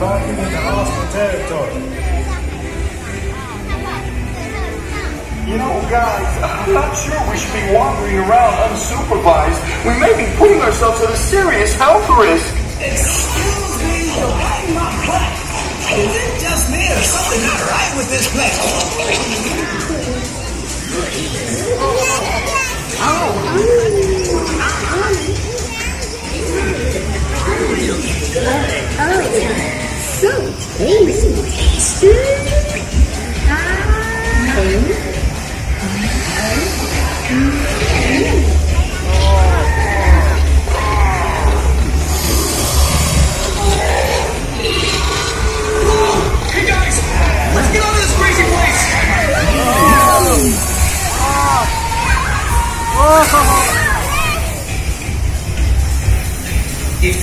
Boys, embarking into hostile territory. You know, guys, I'm not sure we should be wandering around unsupervised. We may be putting ourselves at a serious health risk. Excuse me, you're biting my butt. Is it just me or something not right with this place? So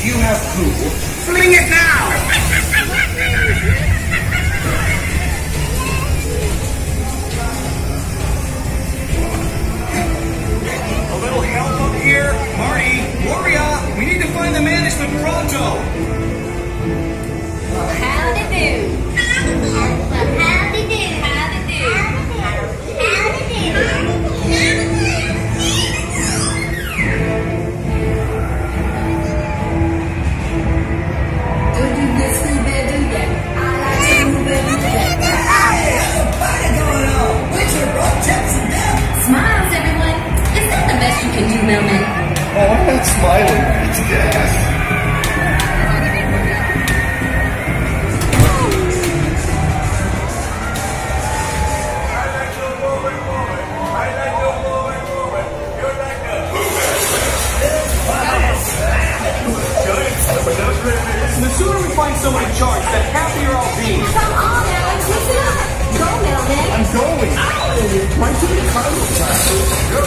you have poo, fling it now. A little help up here, Marty, Gloria. We need to find the management pronto. Howdy smiling. It's gas. The moving, moving. You're back up. Move it. Wow. Good. The sooner we find someone in charge, the happier I'll be. Come on, Alex, listen up. Go, Melman. I'm going. Right to the cargo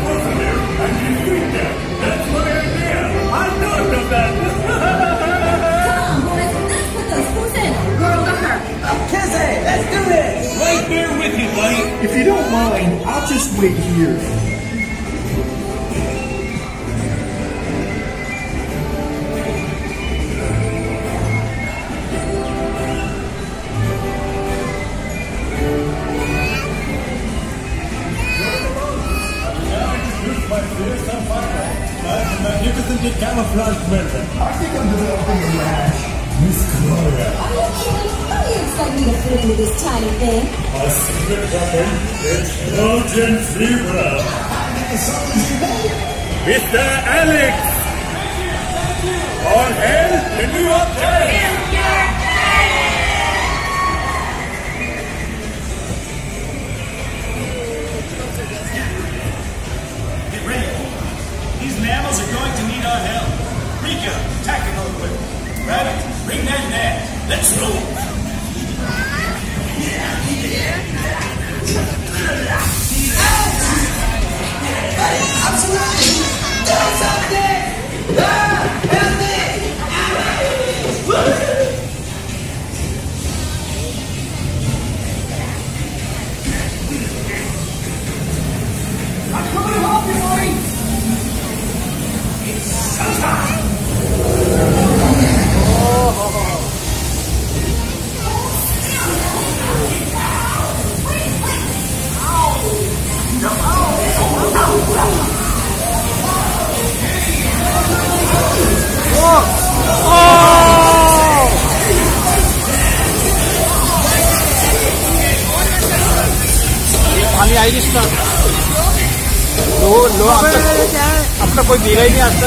If you don't mind, I'll just wait here. Introduce my fearsome partner, my magnificently camouflaged merchant. I think I'm developing a expect me to into this tiny thing? A secret weapon, it's Trojan Fever. Mr. Alex! All hail the New York Times! Get ready. These mammals are going to need our help. Rico, tactical equipment. Rabbit, bring that net. Let's roll. Surrounded. Do something. Ah, help me. मी आयरिश का लो लो अब तक कोई भीगा ही नहीं आज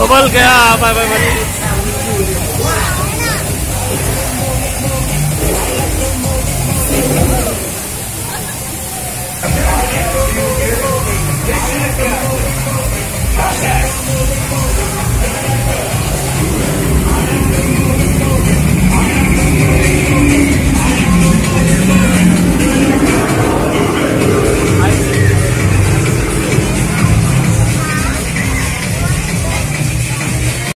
बबल गया। Bye bye bye.